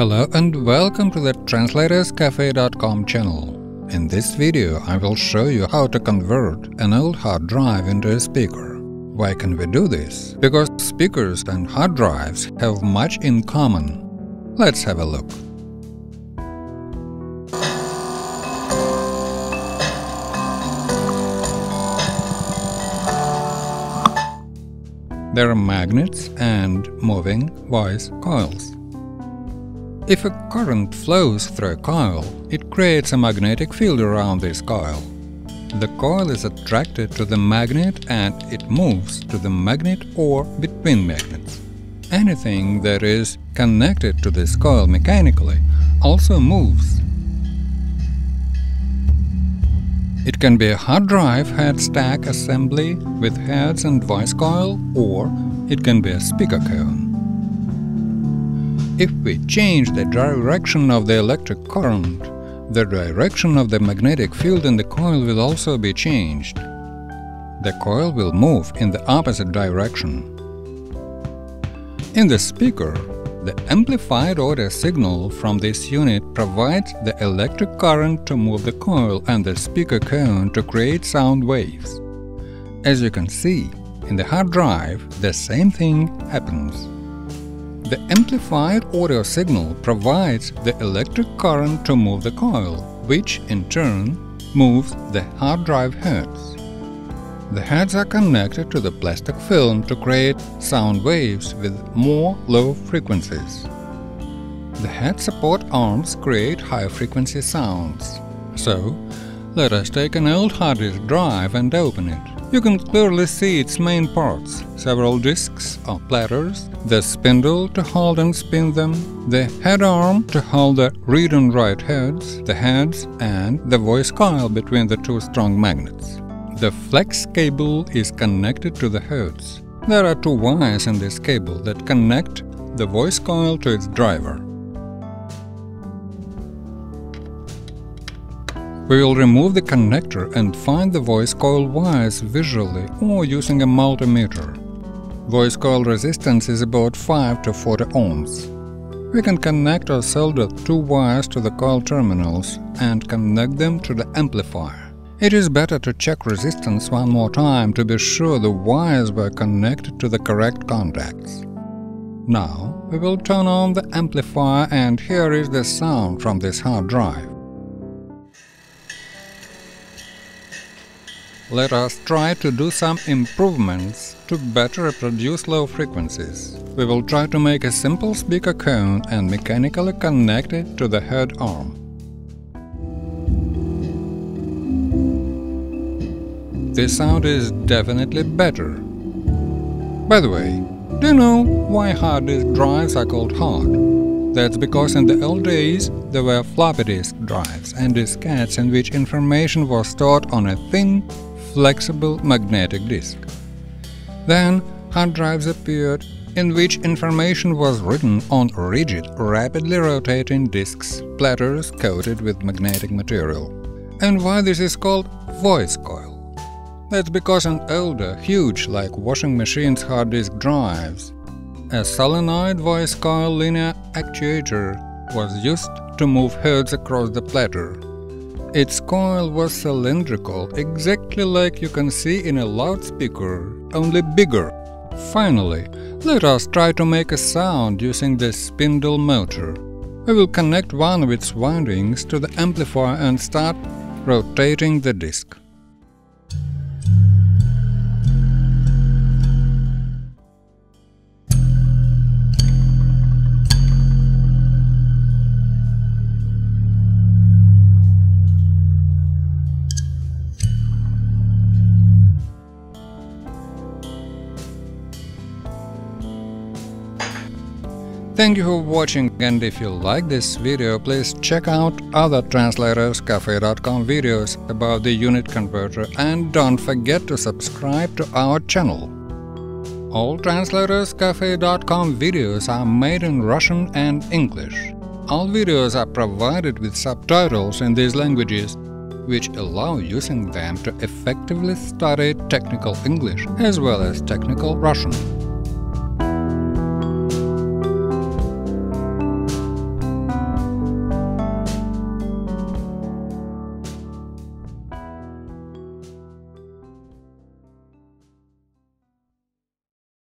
Hello and welcome to the TranslatorsCafe.com channel. In this video, I will show you how to convert an old hard drive into a speaker. Why can we do this? Because speakers and hard drives have much in common. Let's have a look. There are magnets and moving voice coils. If a current flows through a coil, it creates a magnetic field around this coil. The coil is attracted to the magnet and it moves to the magnet or between magnets. Anything that is connected to this coil mechanically also moves It can be a hard drive head stack assembly with heads and voice coil, or it can be a speaker cone. If we change the direction of the electric current, the direction of the magnetic field in the coil will also be changed. The coil will move in the opposite direction. In the speaker, the amplified audio signal from this unit provides the electric current to move the coil and the speaker cone to create sound waves. As you can see, in the hard drive, the same thing happens. The amplified audio signal provides the electric current to move the coil, which in turn moves the hard drive heads. The heads are connected to the plastic film to create sound waves with more low frequencies. The head support arms create high-frequency sounds. So, let us take an old hard disk drive and open it. You can clearly see its main parts, several disks or platters, the spindle to hold and spin them, the head arm to hold the read and write heads, the heads, and the voice coil between the two strong magnets. The flex cable is connected to the heads. There are two wires in this cable that connect the voice coil to its driver. We will remove the connector and find the voice coil wires visually or using a multimeter. Voice coil resistance is about 5 to 40 ohms. We can connect or solder two wires to the coil terminals and connect them to the amplifier. It is better to check resistance one more time to be sure the wires were connected to the correct contacts. Now we will turn on the amplifier and here is the sound from this hard drive. Let us try to do some improvements to better reproduce low frequencies. We will try to make a simple speaker cone and mechanically connect it to the head arm. this sound is definitely better. By the way, do you know why hard disk drives are called hard? That's because in the old days there were floppy disk drives and diskettes in which information was stored on a thin, flexible magnetic disk. Then hard drives appeared in which information was written on rigid, rapidly rotating disks, platters coated with magnetic material. And why this is called voice coil? That's because an older, huge, like washing machines hard disk drives, a solenoid voice coil linear actuator was used to move heads across the platter. Its coil was cylindrical, exactly like you can see in a loudspeaker, only bigger. Finally, let us try to make a sound using the spindle motor. We will connect one of its windings to the amplifier and start rotating the disc. Thank you for watching and if you like this video, please check out other TranslatorsCafe.com videos about the unit converter and don't forget to subscribe to our channel. All TranslatorsCafe.com videos are made in Russian and English. All videos are provided with subtitles in these languages, which allow using them to effectively study technical English as well as technical Russian.